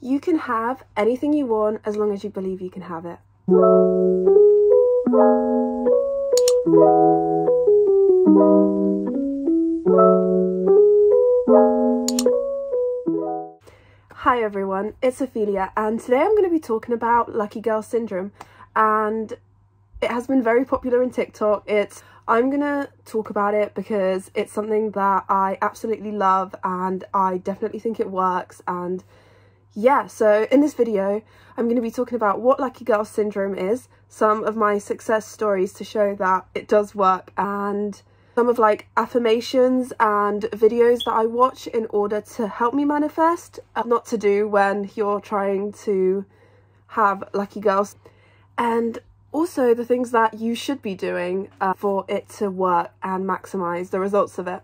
You can have anything you want as long as you believe you can have it. Hi everyone, it's Ophelia and today I'm going to be talking about Lucky Girl Syndrome and it has been very popular in TikTok. It's I'm going to talk about it because it's something that I absolutely love and I definitely think it works and yeah, so in this video I'm going to be talking about what Lucky Girl Syndrome is, some of my success stories to show that it does work and some of like affirmations and videos that I watch in order to help me manifest, uh, not to do when you're trying to have lucky girls. And also the things that you should be doing uh, for it to work and maximize the results of it.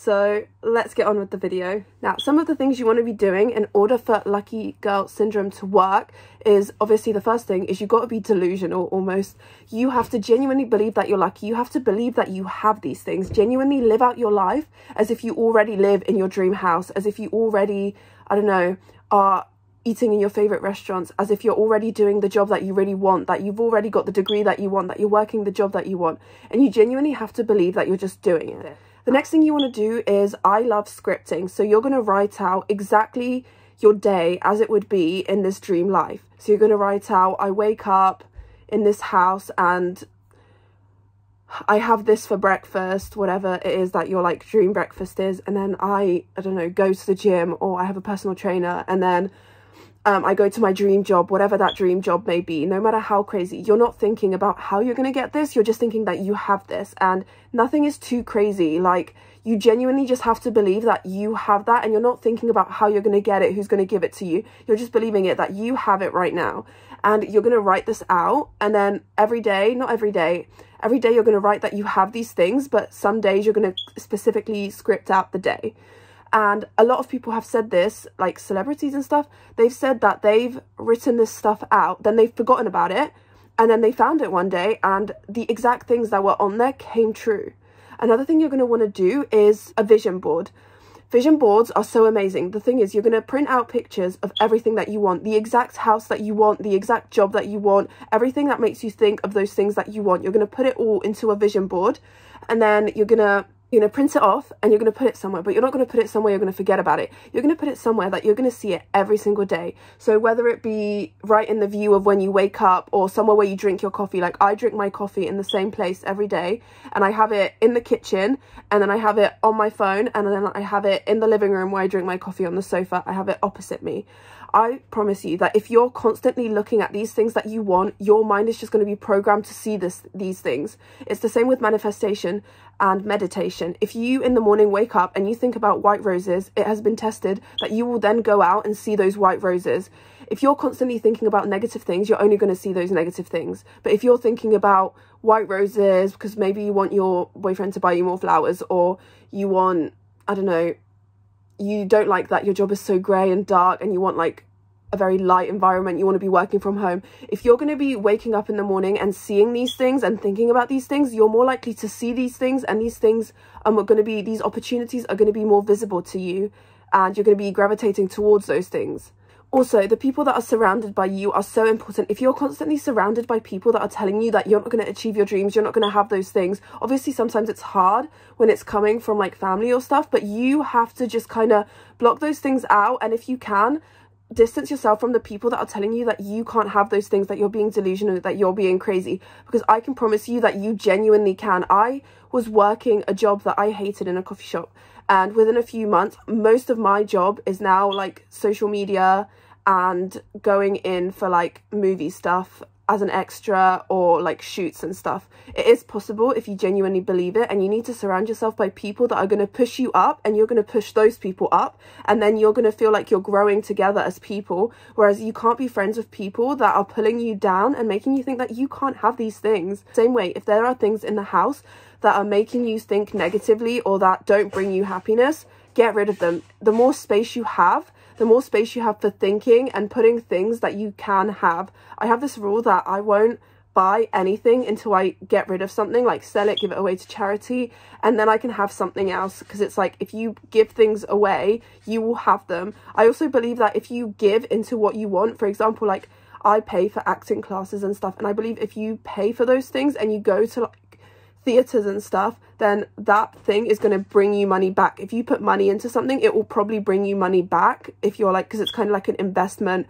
So let's get on with the video. Now, some of the things you want to be doing in order for lucky girl syndrome to work is obviously the first thing is you've got to be delusional almost. You have to genuinely believe that you're lucky. You have to believe that you have these things. Genuinely live out your life as if you already live in your dream house, as if you already, I don't know, are eating in your favorite restaurants as if you're already doing the job that you really want, that you've already got the degree that you want, that you're working the job that you want. And you genuinely have to believe that you're just doing it. The next thing you want to do is I love scripting. So you're going to write out exactly your day as it would be in this dream life. So you're going to write out, I wake up in this house and I have this for breakfast, whatever it is that your like dream breakfast is. And then I, I don't know, go to the gym or I have a personal trainer and then um, I go to my dream job, whatever that dream job may be, no matter how crazy, you're not thinking about how you're going to get this. You're just thinking that you have this and nothing is too crazy. Like you genuinely just have to believe that you have that and you're not thinking about how you're going to get it, who's going to give it to you. You're just believing it that you have it right now and you're going to write this out. And then every day, not every day, every day you're going to write that you have these things, but some days you're going to specifically script out the day and a lot of people have said this like celebrities and stuff they've said that they've written this stuff out then they've forgotten about it and then they found it one day and the exact things that were on there came true another thing you're going to want to do is a vision board Vision boards are so amazing. The thing is, you're going to print out pictures of everything that you want, the exact house that you want, the exact job that you want, everything that makes you think of those things that you want. You're going to put it all into a vision board and then you're going to you're going to print it off and you're going to put it somewhere, but you're not going to put it somewhere you're going to forget about it. You're going to put it somewhere that you're going to see it every single day. So whether it be right in the view of when you wake up or somewhere where you drink your coffee, like I drink my coffee in the same place every day and I have it in the kitchen and then I have it on my phone and then I have it in the living room where I drink my coffee on the sofa. I have it opposite me. I promise you that if you're constantly looking at these things that you want, your mind is just going to be programmed to see this these things. It's the same with manifestation and meditation. If you in the morning wake up and you think about white roses, it has been tested that you will then go out and see those white roses. If you're constantly thinking about negative things, you're only going to see those negative things. But if you're thinking about white roses because maybe you want your boyfriend to buy you more flowers or you want, I don't know, you don't like that your job is so grey and dark and you want like a very light environment, you want to be working from home. If you're going to be waking up in the morning and seeing these things and thinking about these things, you're more likely to see these things and these things um, are going to be, these opportunities are going to be more visible to you and you're going to be gravitating towards those things. Also, the people that are surrounded by you are so important. If you're constantly surrounded by people that are telling you that you're not going to achieve your dreams, you're not going to have those things, obviously sometimes it's hard when it's coming from like family or stuff, but you have to just kind of block those things out. And if you can, distance yourself from the people that are telling you that you can't have those things, that you're being delusional, that you're being crazy. Because I can promise you that you genuinely can. I was working a job that I hated in a coffee shop. And within a few months, most of my job is now like social media and going in for like movie stuff as an extra or like shoots and stuff. It is possible if you genuinely believe it and you need to surround yourself by people that are going to push you up and you're going to push those people up and then you're going to feel like you're growing together as people whereas you can't be friends with people that are pulling you down and making you think that you can't have these things. Same way if there are things in the house that are making you think negatively or that don't bring you happiness, get rid of them. The more space you have, the more space you have for thinking and putting things that you can have. I have this rule that I won't buy anything until I get rid of something, like sell it, give it away to charity, and then I can have something else. Because it's like if you give things away, you will have them. I also believe that if you give into what you want, for example, like I pay for acting classes and stuff, and I believe if you pay for those things and you go to like theaters and stuff, then that thing is going to bring you money back. If you put money into something, it will probably bring you money back if you're like, because it's kind of like an investment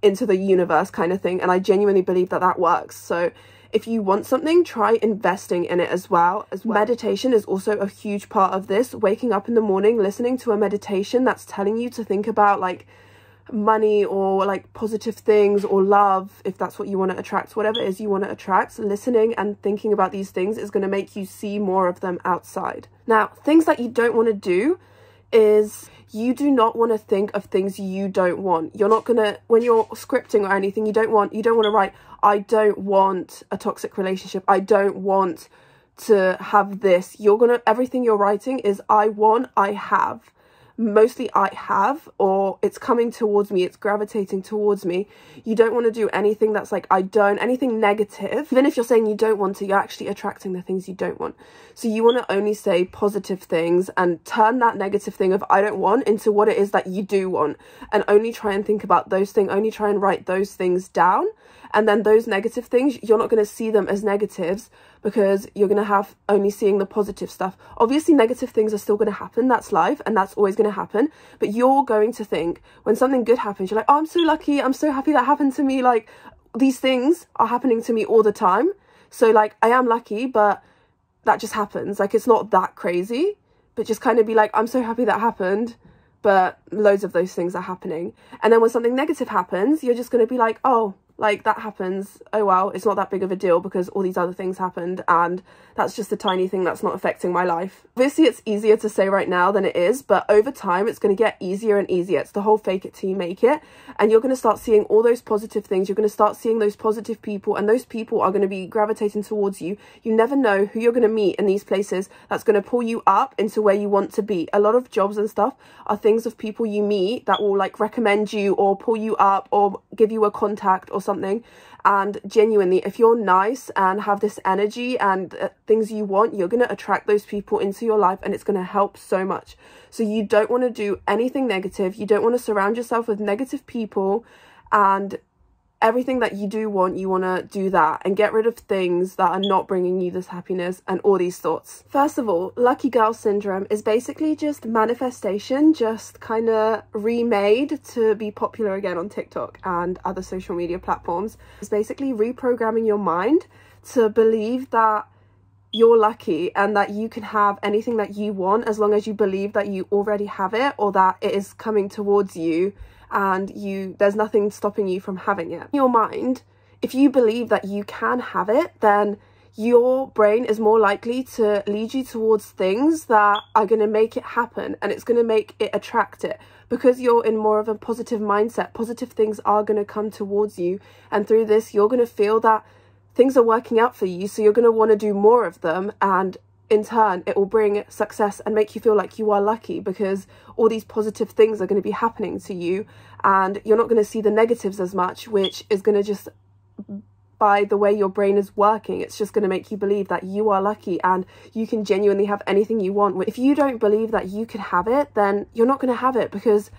into the universe kind of thing. And I genuinely believe that that works. So if you want something, try investing in it as well. As well. Meditation is also a huge part of this. Waking up in the morning, listening to a meditation that's telling you to think about like money or like positive things or love if that's what you want to attract whatever it is you want to attract listening and thinking about these things is going to make you see more of them outside. Now things that you don't want to do is you do not want to think of things you don't want. You're not going to when you're scripting or anything you don't want you don't want to write i don't want a toxic relationship. I don't want to have this. You're going to everything you're writing is i want i have mostly I have or it's coming towards me, it's gravitating towards me. You don't want to do anything that's like I don't, anything negative. Even if you're saying you don't want to, you're actually attracting the things you don't want. So you want to only say positive things and turn that negative thing of I don't want into what it is that you do want and only try and think about those things, only try and write those things down. And then those negative things, you're not going to see them as negatives because you're going to have only seeing the positive stuff. Obviously, negative things are still going to happen. That's life and that's always going to happen. But you're going to think when something good happens, you're like, oh, I'm so lucky. I'm so happy that happened to me. Like, these things are happening to me all the time. So, like, I am lucky, but that just happens. Like, it's not that crazy. But just kind of be like, I'm so happy that happened but loads of those things are happening. And then when something negative happens, you're just going to be like, oh, like that happens. Oh well it's not that big of a deal because all these other things happened and that's just a tiny thing that's not affecting my life. Obviously it's easier to say right now than it is but over time it's going to get easier and easier. It's the whole fake it till you make it. And you're going to start seeing all those positive things. You're going to start seeing those positive people and those people are going to be gravitating towards you. You never know who you're going to meet in these places that's going to pull you up into where you want to be. A lot of jobs and stuff are things of people you meet that will like recommend you or pull you up or give you a contact or something something. And genuinely if you're nice and have this energy and uh, things you want you're going to attract those people into your life and it's going to help so much. So you don't want to do anything negative. You don't want to surround yourself with negative people and everything that you do want, you want to do that and get rid of things that are not bringing you this happiness and all these thoughts. First of all, lucky girl syndrome is basically just manifestation, just kind of remade to be popular again on TikTok and other social media platforms. It's basically reprogramming your mind to believe that you're lucky and that you can have anything that you want as long as you believe that you already have it or that it is coming towards you and you there's nothing stopping you from having it. In your mind, if you believe that you can have it, then your brain is more likely to lead you towards things that are going to make it happen and it's going to make it attract it because you're in more of a positive mindset positive things are going to come towards you and through this you're going to feel that things are working out for you so you're going to want to do more of them and in turn it will bring success and make you feel like you are lucky because all these positive things are going to be happening to you and you're not going to see the negatives as much which is going to just by the way your brain is working it's just going to make you believe that you are lucky and you can genuinely have anything you want. If you don't believe that you can have it then you're not going to have it because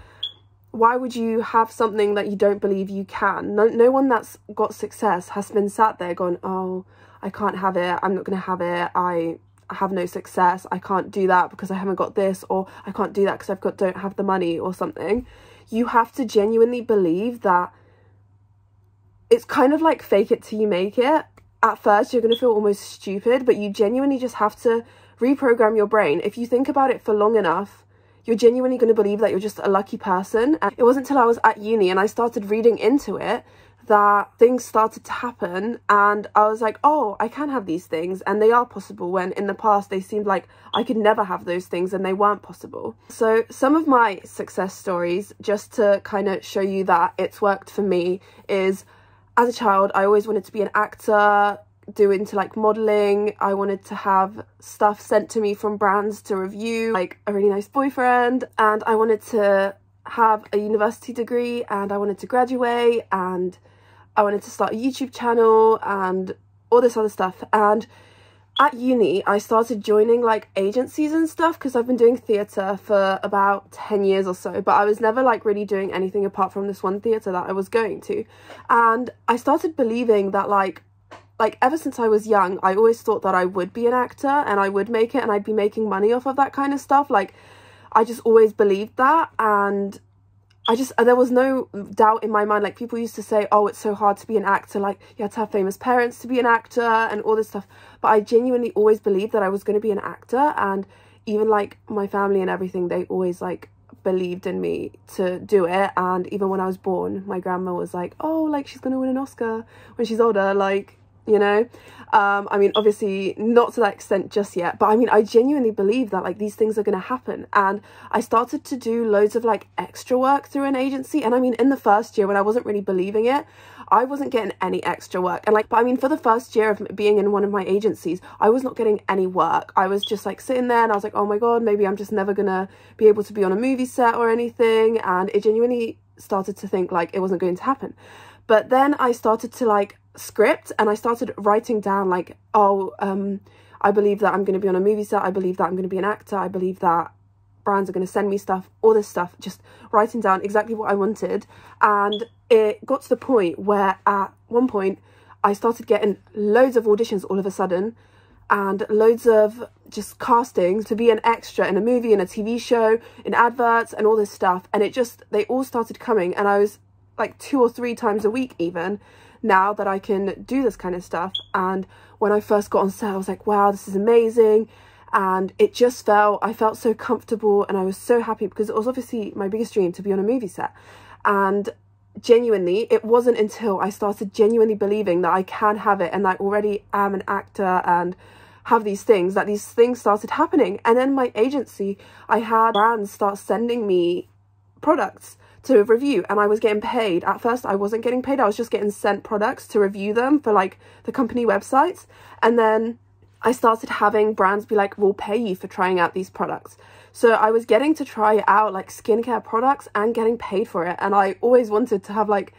why would you have something that you don't believe you can? No, no one that's got success has been sat there going oh i can't have it. I'm not going to have it. I have no success i can't do that because i haven't got this or i can't do that because i've got don't have the money or something. You have to genuinely believe that it's kind of like fake it till you make it. At first you're going to feel almost stupid but you genuinely just have to reprogram your brain. If you think about it for long enough you're genuinely going to believe that you're just a lucky person. And it wasn't until i was at uni and i started reading into it that things started to happen and I was like, oh, I can have these things and they are possible when in the past they seemed like I could never have those things and they weren't possible. So some of my success stories, just to kind of show you that it's worked for me, is as a child, I always wanted to be an actor, do into like modeling. I wanted to have stuff sent to me from brands to review, like a really nice boyfriend, and I wanted to have a university degree and I wanted to graduate and I wanted to start a YouTube channel and all this other stuff. And at uni, I started joining like agencies and stuff because I've been doing theatre for about 10 years or so, but I was never like really doing anything apart from this one theatre that I was going to. And I started believing that like like ever since I was young, I always thought that I would be an actor and I would make it and I'd be making money off of that kind of stuff. Like I just always believed that and I just there was no doubt in my mind. Like people used to say, "Oh, it's so hard to be an actor. Like you had to have famous parents to be an actor and all this stuff." But I genuinely always believed that I was going to be an actor, and even like my family and everything, they always like believed in me to do it. And even when I was born, my grandma was like, "Oh, like she's going to win an Oscar when she's older." Like you know? Um i mean obviously not to that extent just yet but i mean i genuinely believe that like these things are going to happen. And i started to do loads of like extra work through an agency. And i mean in the first year when i wasn't really believing it i wasn't getting any extra work. And like but i mean for the first year of being in one of my agencies i was not getting any work. I was just like sitting there and i was like oh my god maybe i'm just never gonna be able to be on a movie set or anything. And it genuinely started to think like it wasn't going to happen but then i started to like script and I started writing down like, oh, um, I believe that I'm going to be on a movie set. I believe that I'm going to be an actor. I believe that brands are going to send me stuff, all this stuff, just writing down exactly what I wanted. And it got to the point where at one point I started getting loads of auditions all of a sudden and loads of just castings to be an extra in a movie, in a TV show, in adverts and all this stuff. And it just, they all started coming and I was like two or three times a week even now that I can do this kind of stuff. And when I first got on set, I was like, wow, this is amazing. And it just felt, I felt so comfortable and I was so happy because it was obviously my biggest dream to be on a movie set. And genuinely, it wasn't until I started genuinely believing that I can have it and I already am an actor and have these things that these things started happening. And then my agency, I had brands start sending me products to review and I was getting paid. At first I wasn't getting paid, I was just getting sent products to review them for like the company websites. And then I started having brands be like, we'll pay you for trying out these products. So I was getting to try out like skincare products and getting paid for it. And I always wanted to have like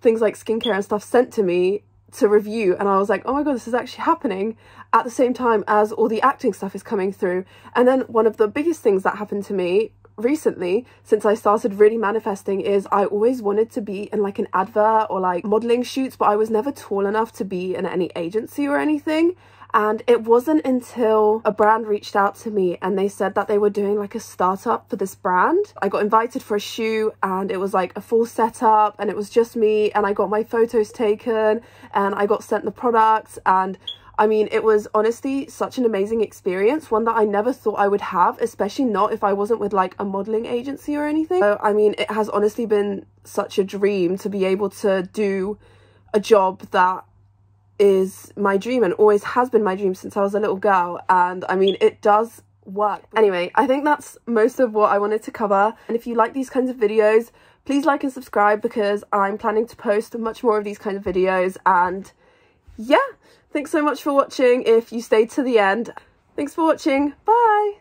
things like skincare and stuff sent to me to review. And I was like, oh my God, this is actually happening at the same time as all the acting stuff is coming through. And then one of the biggest things that happened to me recently since I started really manifesting is I always wanted to be in like an advert or like modeling shoots but I was never tall enough to be in any agency or anything and it wasn't until a brand reached out to me and they said that they were doing like a startup for this brand. I got invited for a shoot and it was like a full setup and it was just me and I got my photos taken and I got sent the products and I mean, it was honestly such an amazing experience, one that I never thought I would have, especially not if I wasn't with like a modeling agency or anything. So, I mean, it has honestly been such a dream to be able to do a job that is my dream and always has been my dream since I was a little girl. And I mean, it does work. Anyway, I think that's most of what I wanted to cover. And if you like these kinds of videos, please like and subscribe because I'm planning to post much more of these kinds of videos. And yeah, Thanks so much for watching if you stayed to the end. Thanks for watching. Bye!